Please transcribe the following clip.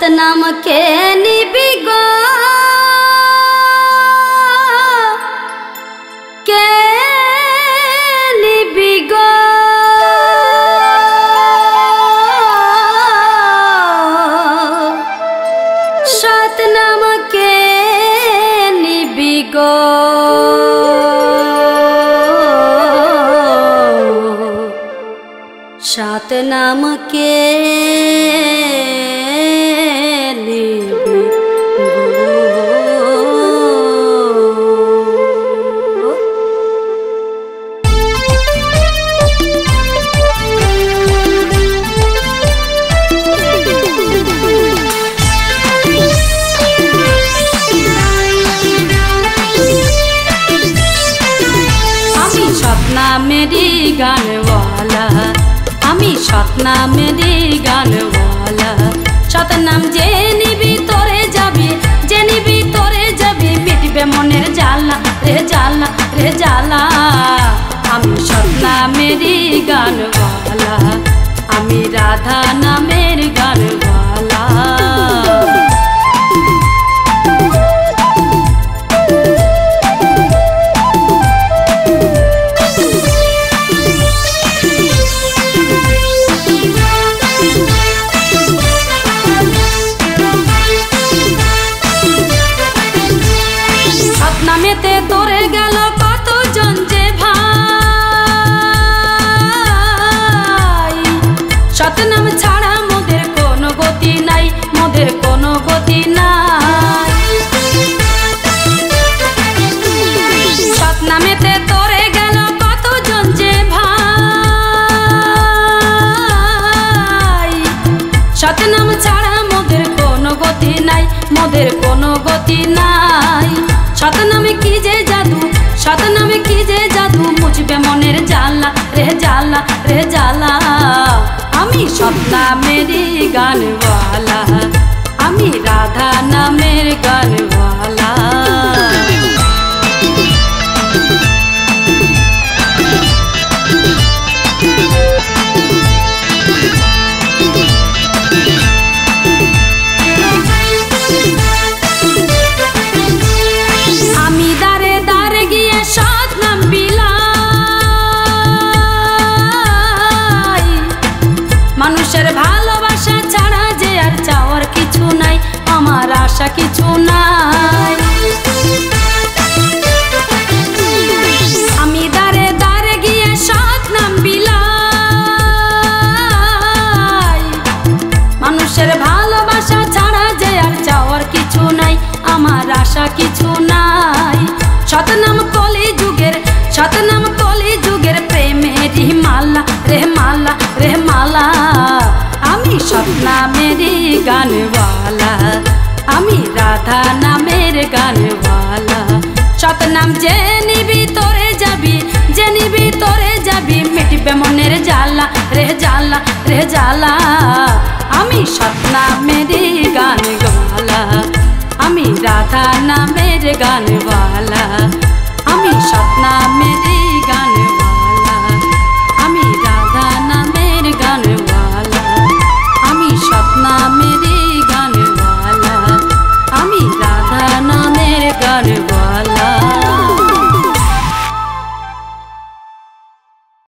সতনাম কে নিবি গো কে নিবি গো সতনাম কে নিবি গো সাত নাম কে আমি স্বপ্না মেরি গানওয়ালা, আমি স্বপ্না মেরি গানওয়ালা। সতনাম যে নিবি, তোরে যাবি, যে নিবি, তোরে যাবি, মিটবে মনের জ্বালা রে জ্বালা রে জ্বালা। আমি স্বপ্না মেরি গানওয়ালা, আমি রাধা নামের কি যে জাদু মুছবে মনের জ্বালা? রে জ্বালা রে জ্বালা। আমি সতনামেরই গানওয়ালা। আমি রাধা নামের গানওয়ালা। মানুষের ভালোবাসা ছাড়া যে আর চাওয়ার কিছু নাই, আমার আশা কিছু নাই। সতনাম কলি যুগের সতনাম কলি যুগের প্রেমেরই মালা, রে মালা রে মালা। আমি স্বপ্নামেরই গানওয়ালা, আমি রাধা নামের গানওয়ালা। সতনাম যে নিবি তোরে যাবি, যে নিবি তোরে যাবি, মিটবে মনের জ্বালা, রে জ্বালা, রে সপনা মেরে গান গালা আমি রাধা নামের গান